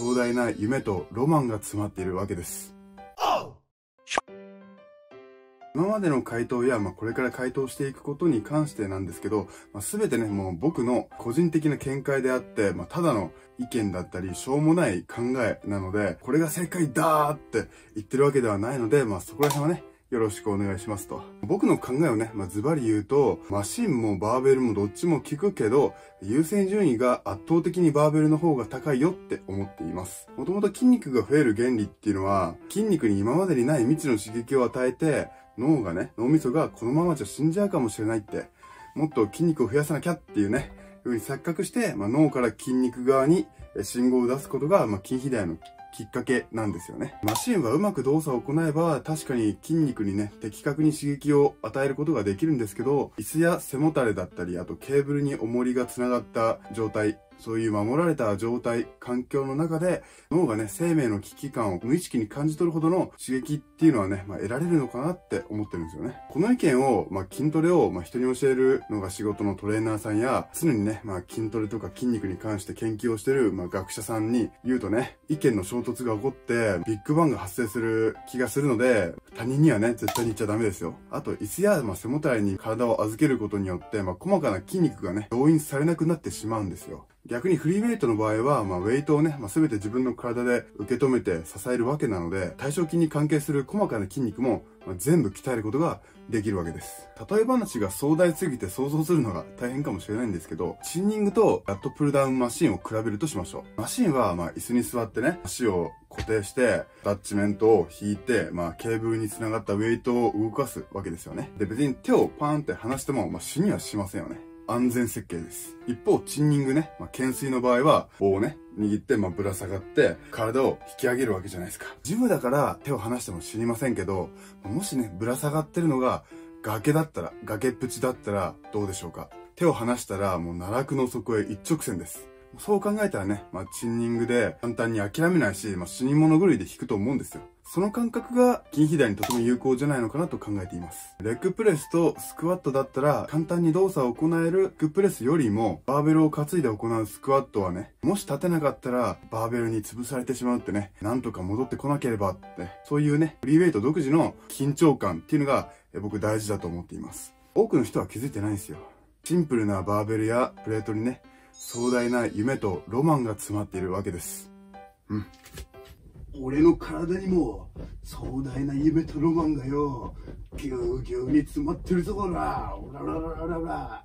壮大な夢とロマンが詰まっているわけです。今までの回答や、まあ、これから回答していくことに関してなんですけど、まあ、全てね、もう僕の個人的な見解であって、まあ、ただの意見だったり、しょうもない考えなので、これが正解だーって言ってるわけではないので、まあ、そこら辺はね、よろしくお願いしますと。僕の考えをね、まあ、ズバリ言うと、マシンもバーベルもどっちも効くけど、優先順位が圧倒的にバーベルの方が高いよって思っています。もともと筋肉が増える原理っていうのは、筋肉に今までにない未知の刺激を与えて、脳がね、脳みそがこのままじゃ死んじゃうかもしれないって、もっと筋肉を増やさなきゃっていうね、ふうに錯覚して、まあ、脳から筋肉側に信号を出すことが、まあ、筋肥大のきっかけなんですよね。マシンはうまく動作を行えば、確かに筋肉にね、的確に刺激を与えることができるんですけど、椅子や背もたれだったり、あとケーブルに重りが繋がった状態、そういう守られた状態、環境の中で脳がね、生命の危機感を無意識に感じ取るほどの刺激っていうのはね、まあ、得られるのかなって思ってるんですよね。この意見を、まあ、筋トレを、まあ、人に教えるのが仕事のトレーナーさんや、常にね、まあ、筋トレとか筋肉に関して研究をしてる、まあ、学者さんに言うとね、意見の衝突が起こって、ビッグバンが発生する気がするので、他人にはね、絶対に言っちゃダメですよ。あと、椅子や、まあ、背もたれに体を預けることによって、まあ、細かな筋肉がね、動員されなくなってしまうんですよ。逆にフリーウェイトの場合は、まあ、ウェイトをね、まあ、全て自分の体で受け止めて支えるわけなので、対象筋に関係する細かな筋肉も、まあ、全部鍛えることができるわけです。例え話が壮大すぎて想像するのが大変かもしれないんですけど、チンニングとラットプルダウンマシンを比べるとしましょう。マシンは、まあ、椅子に座ってね、足を固定して、タッチメントを引いて、まあ、ケーブルに繋がったウェイトを動かすわけですよね。で、別に手をパーンって離しても、まあ、死にはしませんよね。安全設計です。一方、チンニングね、まあ、懸垂の場合は、棒をね、握って、まあ、ぶら下がって、体を引き上げるわけじゃないですか。ジムだから手を離しても知りませんけど、もしね、ぶら下がってるのが、崖だったら、崖っぷちだったら、どうでしょうか。手を離したら、もう奈落の底へ一直線です。そう考えたらね、まあ、チンニングで簡単に諦めないし、まあ、死に物狂いで引くと思うんですよ。その感覚が筋肥大にとても有効じゃないのかなと考えています。レッグプレスとスクワットだったら簡単に動作を行えるレッグプレスよりもバーベルを担いで行うスクワットはね、もし立てなかったらバーベルに潰されてしまうってね、なんとか戻ってこなければって、そういうね、フリーウェイト独自の緊張感っていうのが僕大事だと思っています。多くの人は気づいてないんですよ。シンプルなバーベルやプレートにね、壮大な夢とロマンが詰まっているわけです。うん。俺の体にも壮大な夢とロマンがよ、ぎゅうぎゅうに詰まってるぞ、ほら。おらららららら。